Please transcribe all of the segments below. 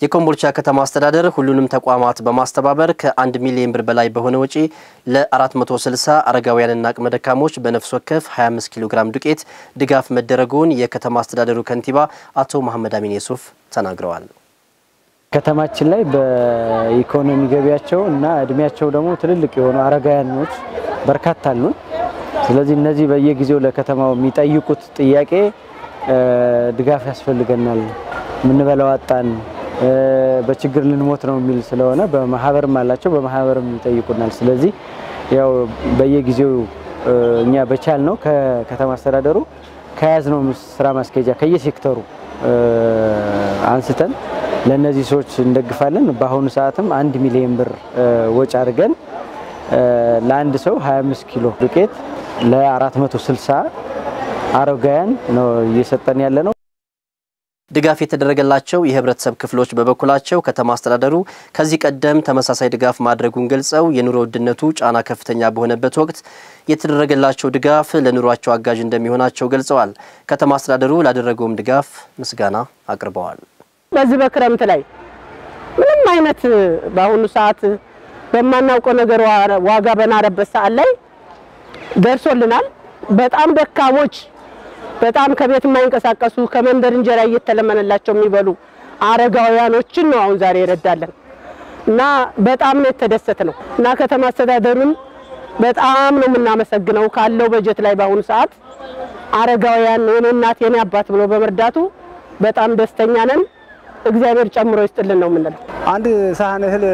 የኮምቦልቻ ከተማ አስተዳደር ሁሉንም ተቋማት በማስተባበር ከአንድ ሚሊዮን ብር በላይ በሆነ ወጪ ለ460 አረጋውያንና አቅመ ደካሞች በነፍስ ወከፍ 25 ኪሎ ግራም ዱቄት ድጋፍ መደረጉን የከተማ አስተዳደሩ ከንቲባ አቶ መሐመድ አሚን የሱፍ ተናግረዋል። ከተማችን ላይ በኢኮኖሚ ገቢያቸው እና እድሜያቸው ደግሞ ትልልቅ የሆኑ አረጋውያኖች በርካታ አሉን። ስለዚህ እነዚህ በየጊዜው ለከተማው የሚጠይቁት ጥያቄ ድጋፍ ያስፈልገናል፣ የምንበላው አጣን፣ በችግር ልንሞት ነው የሚል ስለሆነ በማህበርም አላቸው፣ በማህበርም ይጠይቁናል። ስለዚህ ያው በየጊዜው እኛ በቻል ነው ከከተማ አስተዳደሩ ከያዝነው ስራ ማስኬጃ ከየሴክተሩ አንስተን ለእነዚህ ሰዎች እንደግፋለን። በአሁኑ ሰዓትም አንድ ሚሊዮን ብር ወጪ አድርገን ለአንድ ሰው 25 ኪሎ ዱቄት ለ460 አረጋውያን ነው እየሰጠን ያለ ነው። ድጋፍ የተደረገላቸው የህብረተሰብ ክፍሎች በበኩላቸው ከተማ አስተዳደሩ ከዚህ ቀደም ተመሳሳይ ድጋፍ ማድረጉን ገልጸው የኑሮ ውድነቱ ጫና ከፍተኛ በሆነበት ወቅት የተደረገላቸው ድጋፍ ለኑሯቸው አጋዥ እንደሚሆናቸው ገልጸዋል። ከተማ አስተዳደሩ ላደረገውም ድጋፍ ምስጋና አቅርበዋል። በዚህ በክረምት ላይ ምንም አይነት በአሁኑ ሰዓት በማናውቀው ነገር ዋጋ በናረበት ሰዓት ላይ ደርሶልናል። በጣም ደካሞች በጣም ከቤት የማይንቀሳቀሱ ከመንደር እንጀራ እየተለመነላቸው የሚበሉ አረጋውያኖችን ነው አሁን ዛሬ ይረዳለን እና በጣም ነው የተደሰት ነው እና ከተማ አስተዳደሩን በጣም ነው የምናመሰግነው ካለው በጀት ላይ በአሁኑ ሰዓት አረጋውያን የኔ እናት የኔ አባት ብሎ በመርዳቱ በጣም ደስተኛ ነን። እግዚአብሔር ጨምሮ ይስጥልን ነው የምንለው። አንድ ሳህን እህል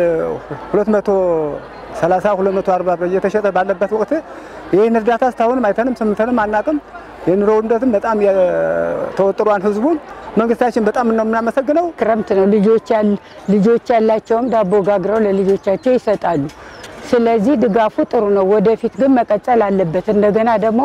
230 240 እየተሸጠ ባለበት ወቅት ይህን እርዳታ እስካሁንም አይተንም ሰምተንም አናቅም። የኑሮ ውድነትም በጣም ተወጥሯን ህዝቡን መንግስታችን በጣም ነው የምናመሰግነው። ክረምት ነው። ልጆች ያላቸውም ዳቦ ጋግረው ለልጆቻቸው ይሰጣሉ። ስለዚህ ድጋፉ ጥሩ ነው። ወደፊት ግን መቀጠል አለበት። እንደገና ደግሞ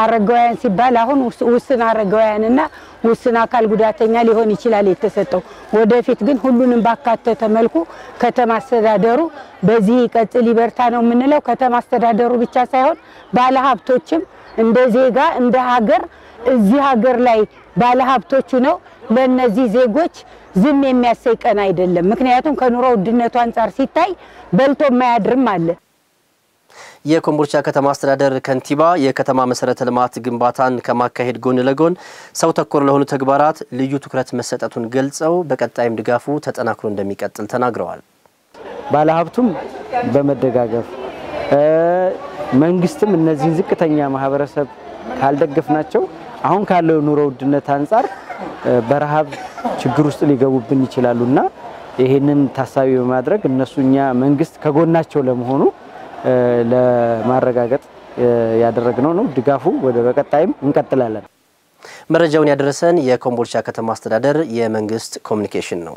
አረጋውያን ሲባል አሁን ውስን አረጋውያንና ውስን አካል ጉዳተኛ ሊሆን ይችላል የተሰጠው። ወደፊት ግን ሁሉንም ባካተተ መልኩ ከተማ አስተዳደሩ በዚህ ይቀጥል ይበርታ ነው የምንለው። ከተማ አስተዳደሩ ብቻ ሳይሆን ባለሀብቶችም እንደ ዜጋ እንደ ሀገር እዚህ ሀገር ላይ ባለሀብቶቹ ነው ለእነዚህ ዜጎች ዝም የሚያሰይ ቀን አይደለም። ምክንያቱም ከኑሮ ውድነቱ አንጻር ሲታይ በልቶ የማያድርም አለ። የኮምቦልቻ ከተማ አስተዳደር ከንቲባ የከተማ መሰረተ ልማት ግንባታን ከማካሄድ ጎን ለጎን ሰው ተኮር ለሆኑ ተግባራት ልዩ ትኩረት መሰጠቱን ገልጸው በቀጣይም ድጋፉ ተጠናክሮ እንደሚቀጥል ተናግረዋል። ባለሀብቱም በመደጋገፍ መንግስትም እነዚህን ዝቅተኛ ማህበረሰብ ካልደገፍናቸው አሁን ካለው ኑሮ ውድነት አንጻር በረሃብ ችግር ውስጥ ሊገቡብን ይችላሉ እና ይሄንን ታሳቢ በማድረግ እነሱ እኛ መንግስት ከጎናቸው ለመሆኑ ለማረጋገጥ ያደረግነው ነው። ድጋፉ ወደ በቀጣይም እንቀጥላለን። መረጃውን ያደረሰን የኮምቦልቻ ከተማ አስተዳደር የመንግስት ኮሚኒኬሽን ነው።